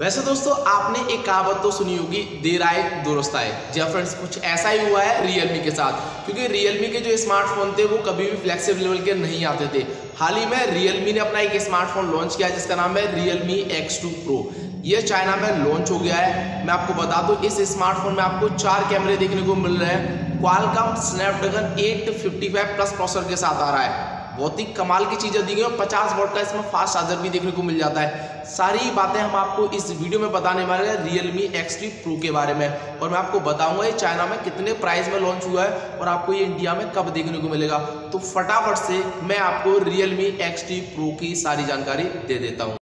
वैसे दोस्तों, आपने एक कहावत तो सुनी होगी देर आए दुरुस्त आए। जी फ्रेंड्स, कुछ ऐसा ही हुआ है रियलमी के साथ। क्योंकि रियलमी के जो स्मार्टफ़ोन थे, वो कभी भी फ्लेक्सिबल लेवल के नहीं आते थे। हाल ही में रियलमी ने अपना एक स्मार्टफ़ोन लॉन्च किया, जिसका नाम है रियलमी एक्स टू प्रो ये चाइना में लॉन्च हो गया है। मैं आपको बता दूँ, इस स्मार्टफ़ोन में आपको चार कैमरे देखने को मिल रहे हैं। क्वालकम स्नैपड्रैगन 855 प्लस प्रोसेसर के साथ आ रहा है। बहुत ही कमाल की चीज़ें दी गई और पचास वोट का इसमें फास्ट चार्जर भी देखने को मिल जाता है। सारी बातें हम आपको इस वीडियो में बताने वाले हैं रियलमी एक्स प्रो के बारे में। और मैं आपको बताऊँगा ये चाइना में कितने प्राइस में लॉन्च हुआ है और आपको ये इंडिया में कब देखने को मिलेगा। तो फटाफट से मैं आपको रियलमी एक्स प्रो की सारी जानकारी दे देता हूँ।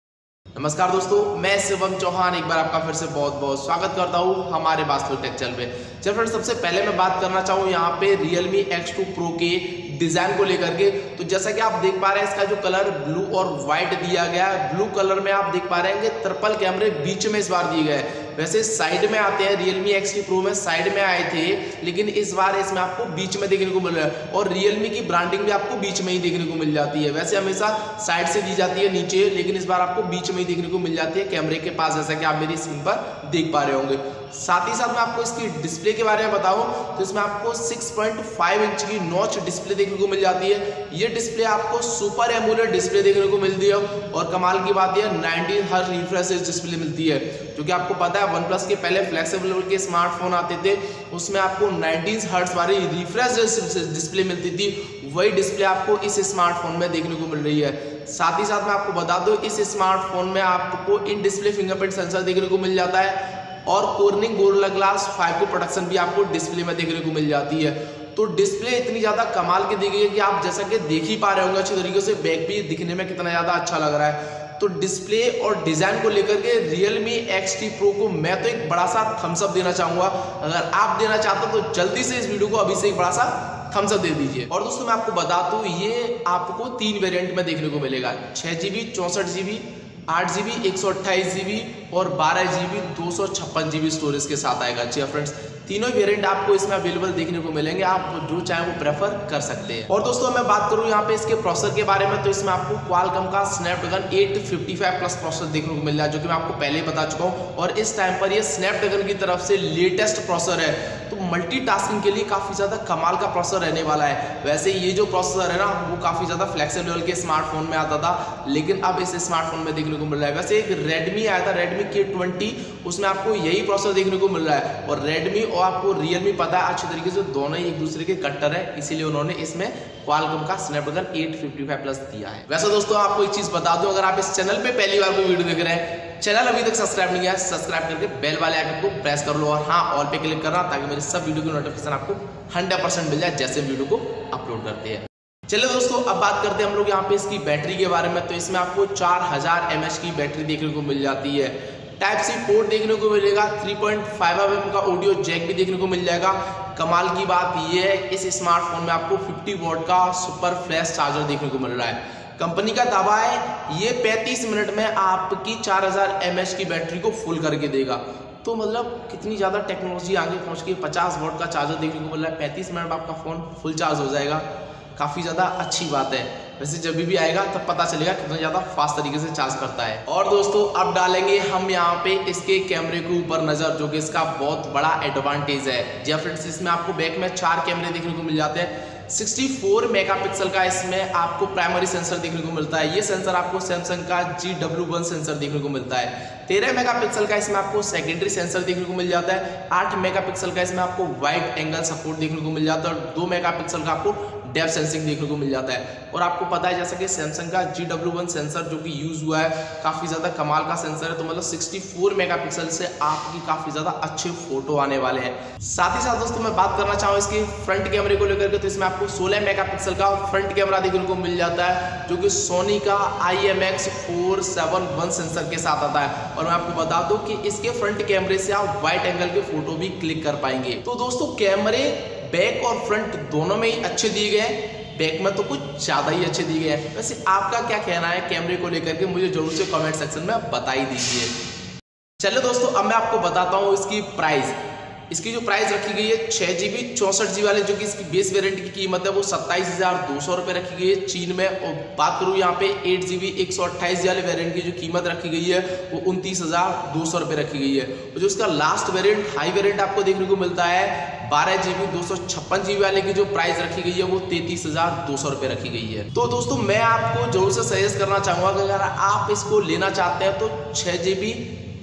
नमस्कार दोस्तों, मैं शिवम चौहान, एक बार आपका फिर से बहुत बहुत स्वागत करता हूँ हमारे वास्तविक टेक चैनल पे। चल फ्रेंड सबसे पहले मैं बात करना चाहूँ यहाँ पे एक्स टू प्रो के डिज़ाइन को लेकर के। तो जैसा कि आप देख पा रहे हैं, इसका जो कलर ब्लू और व्हाइट दिया गया है ब्लू कलर में आप देख पा रहे हैं कि ट्रिपल कैमरे बीच में इस बार दिए गए वैसे साइड में आते हैं रियलमी एक्स प्रो में साइड में आए थे, लेकिन इस बार इसमें आपको बीच में देखने को मिल रहा है। और रियलमी की ब्रांडिंग भी आपको बीच में ही देखने को मिल जाती है। वैसे हमेशा साइड से दी जाती है नीचे, लेकिन इस बार आपको बीच में ही देखने को मिल जाती है कैमरे के पास, जैसा कि आप मेरी स्क्रीन पर देख पा रहे होंगे। साथ ही साथ मैं आपको इसकी डिस्प्ले के बारे में बताऊँ तो इसमें आपको 6.5 इंच की नॉच डिस्प्ले देखने को मिल जाती है। ये डिस्प्ले आपको सुपर एमुलेट डिस्प्ले देखने को मिलती है और कमाल की बात यह 90 हर रिफ्रेश डिस्प्ले मिलती है क्योंकि आपको पता है वन प्लस के पहले फ्लेक्सिबल के स्मार्टफ़ोन आते थे, उसमें आपको नाइनटीन हर्ट्स वाली रिफ्रेश डिस्प्ले मिलती थी। वही डिस्प्ले आपको इस स्मार्टफ़ोन में देखने को मिल रही है। साथ ही साथ मैं आपको बता दूँ, इस स्मार्टफ़ोन में आपको इन डिस्प्ले फिंगरप्रिंट सेंसर देखने को मिल जाता है। और कोर्निंग गोरला ग्लास फाइव की प्रोडक्शन भी आपको डिस्प्ले में देखने को मिल जाती है। तो डिस्प्ले इतनी ज़्यादा कमाल की दी गई है कि आप जैसा कि देख ही पा रहे होंगे, अच्छी तरीके से बैक भी दिखने में कितना ज़्यादा अच्छा लग रहा है। तो डिस्प्ले और डिज़ाइन को लेकर के Realme XT Pro को मैं तो एक बड़ा सा थम्सअप देना चाहूँगा। अगर आप देना चाहते हो तो जल्दी से इस वीडियो को अभी से एक बड़ा सा थम्सअप दे दीजिए। और दोस्तों, मैं आपको बता दूँ, ये आपको तीन वेरियंट में देखने को मिलेगा। छः जी बी चौंसठ जी बी आठ जी बी एक सौ अट्ठाईस जी बी और बारह जी बी दो सौ छप्पन जी बी स्टोरेज के साथ आएगा। जी फ्रेंड्स तीनों वेरिएंट आपको इसमें अवेलेबल देखने को मिलेंगे। आप जो चाहे वो प्रेफर कर सकते हैं। और दोस्तों, मैं बात करूँ यहाँ पे इसके प्रोसेसर के बारे में तो इसमें आपको क्वालकम का स्नैपड्रैगन 855 प्लस प्रोसेसर देखने को मिल रहा है, जो कि मैं आपको पहले ही बता चुका हूँ। और इस टाइम पर ये स्नैपड्रैगन की तरफ़ से लेटेस्ट प्रोसेसर है। मल्टीटास्किंग के लिए काफ़ी ज़्यादा कमाल का प्रोसेसर रहने वाला है। वैसे ये जो प्रोसेसर है ना, वो काफ़ी ज़्यादा फ्लेक्सिबल के स्मार्टफ़ोन में आता था, लेकिन अब इस स्मार्टफ़ोन में देखने को मिल रहा है। वैसे एक रेडमी आया था रेडमी के ट्वेंटी उसमें आपको यही प्रोसेसर देखने को मिल रहा है। और रेडमी और आपको रियलमी पता है, अच्छे तरीके से दोनों ही एक दूसरे के कट्टर है, इसीलिए उन्होंने इसमें क्वालकम का स्नैपड्रैगन 855 प्लस दिया है। वैसे दोस्तों, आपको एक चीज़ बता दूँ, अगर आप इस चैनल पे पहली बार कोई वीडियो देख रहे हैं चैनल अभी तक सब्सक्राइब नहीं किया, सब्सक्राइब करके बेल वाले आइकन को प्रेस कर लो और हाँ ऑल पे क्लिक करना ताकि मेरे सब वीडियो की नोटिफिकेशन आपको हंड्रेड मिल जाए जैसे वीडियो को अपलोड करते हैं। चलिए दोस्तों, अब बात करते हैं हम लोग यहाँ पे इसकी बैटरी के बारे में। तो इसमें आपको 4000 हज़ार की बैटरी देखने को मिल जाती है। टाइप सी पोर्ट देखने को मिलेगा 3.5 पॉइंट का ऑडियो जैक भी देखने को मिल जाएगा। कमाल की बात यह है, इस स्मार्टफ़ोन में आपको 50 वोट का सुपर फ्लैश चार्जर देखने को मिल रहा है। कंपनी का दावा है, ये 35 मिनट में आपकी 4000 हज़ार की बैटरी को फुल करके देगा। तो मतलब कितनी ज़्यादा टेक्नोलॉजी आगे पहुँच गई 50 वोट का चार्जर देखने को मिल रहा है, पैंतीस मिनट आपका फ़ोन फुल चार्ज हो जाएगा। काफ़ी ज़्यादा अच्छी बात है। वैसे जब भी आएगा, तब पता चलेगा कितना ज़्यादा फास्ट तरीके से चार्ज करता है। और दोस्तों, अब डालेंगे हम यहाँ पे इसके कैमरे के ऊपर नज़र, जो कि इसका बहुत बड़ा एडवांटेज है। फ्रेंड्स इसमें आपको बैक में चार कैमरे देखने को मिल जाते हैं। 64 मेगापिक्सल का इसमें आपको प्राइमरी सेंसर देखने को मिलता है। ये सेंसर आपको सैमसंग का जी डब्ल्यू वन सेंसर देखने को मिलता है। तेरह मेगापिक्सल का इसमें आपको सेकेंडरी सेंसर देखने को मिल जाता है। 8 मेगापिक्सल का इसमें आपको वाइट एंगल सपोर्ट देखने को मिल जाता है और दो मेगापिक्सल का आपको डेप सेंसिंग देखने को मिल जाता है। और आपको पता है, जैसा कि सैमसंग का जी सेंसर जो कि यूज़ हुआ है, काफ़ी ज़्यादा कमाल का सेंसर है तो मतलब 64 मेगापिक्सल से आपकी काफ़ी ज़्यादा अच्छे फ़ोटो आने वाले हैं। साथ ही साथ दोस्तों, मैं बात करना चाहूँ इसके फ्रंट कैमरे को लेकर के तो इसमें आपको 16 मेगापिक्सल का फ्रंट कैमरा देखने को मिल जाता है, जो कि सोनी का आई एम सेंसर के साथ आता है। और मैं आपको बता दूँ कि इसके फ्रंट कैमरे से आप वाइट एंगल के फ़ोटो भी क्लिक कर पाएँगे। तो दोस्तों कैमरे बैक और फ्रंट दोनों में ही अच्छे दिए गए हैं। बैक में तो कुछ ज़्यादा ही अच्छे दिए गए हैं। वैसे आपका क्या कहना है कैमरे को लेकर के? मुझे ज़रूर से कमेंट सेक्शन में बता ही दीजिए। चलो दोस्तों, अब मैं आपको बताता हूँ इसकी प्राइस इसकी जो प्राइस रखी गई है छः जी बी चौंसठ जी वाले, जो कि इसकी बेस वेरिएंट की कीमत है, वो सत्ताईस हज़ार दो सौ रुपये रखी गई है चीन में। और बात करूँ यहाँ पे एट जी बी एक सौ अट्ठाईस वाले वेरिएंट की जो कीमत रखी गई है, वो उनतीस हज़ार दो सौ रुपये रखी गई है। और जो इसका लास्ट वेरिएंट हाई वेरिएंट आपको देखने को मिलता है, बारह जी बी दो सौ छप्पन जीबी वाले की जो प्राइस रखी गई है, वो तैतीस हज़ार दो सौ रुपये रखी गई है। तो दोस्तों, मैं आपको ज़रूर से सजेस्ट करना चाहूँगा कि अगर आप इसको लेना चाहते हैं तो छः जी बी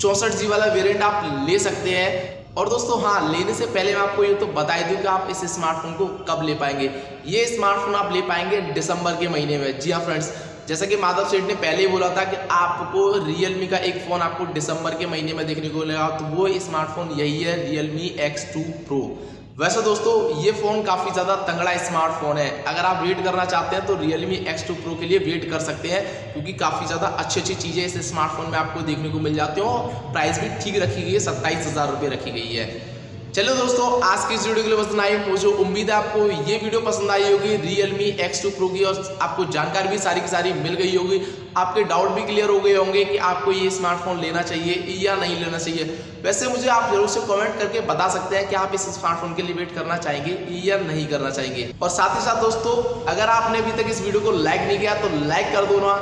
चौंसठ जी वाला वेरिएंट आप ले सकते हैं। और दोस्तों हाँ लेने से पहले मैं आपको ये तो बता ही दूँ कि आप इस स्मार्टफ़ोन को कब ले पाएँगे। ये स्मार्टफ़ोन आप ले पाएँगे दिसंबर के महीने में। जी हाँ फ्रेंड्स जैसा कि माधव सेठ ने पहले ही बोला था कि आपको रियलमी का एक फ़ोन आपको दिसंबर के महीने में देखने को मिलेगा तो वो स्मार्टफ़ोन यही है रियलमी एक्स टू प्रो वैसे दोस्तों, ये फ़ोन काफ़ी ज़्यादा तंगड़ा स्मार्टफ़ोन है। अगर आप वेट करना चाहते हैं तो रियलमी एक्स टू प्रो के लिए वेट कर सकते हैं, क्योंकि काफ़ी ज़्यादा अच्छी अच्छी चीज़ें इस स्मार्टफ़ोन में आपको देखने को मिल जाती हैं और प्राइस भी ठीक रखी गई है, सत्ताईस हज़ार रुपये रखी गई है। चलो दोस्तों, आज की इस वीडियो के लिए बस आई मुझे उम्मीद है आपको ये वीडियो पसंद आई होगी, Realme X2 Pro की, और आपको जानकारी भी सारी की सारी मिल गई होगी। आपके डाउट भी क्लियर हो गए होंगे कि आपको ये स्मार्टफ़ोन लेना चाहिए या नहीं लेना चाहिए। वैसे मुझे आप ज़रूर से कमेंट करके बता सकते हैं कि आप इस स्मार्टफ़ोन के लिए वेट करना चाहेंगे या नहीं करना चाहेंगे। और साथ ही साथ दोस्तों, अगर आपने अभी तक इस वीडियो को लाइक नहीं किया तो लाइक कर दो ना।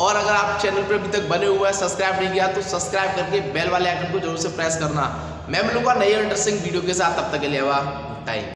और अगर आप चैनल पर अभी तक बने हुए हैं सब्सक्राइब नहीं किया तो सब्सक्राइब करके बेल वाले आइकन को ज़रूर से प्रेस करना। मैं मिलूँगा नई इंटरेस्टिंग वीडियो के साथ तब तक के लिए टाइम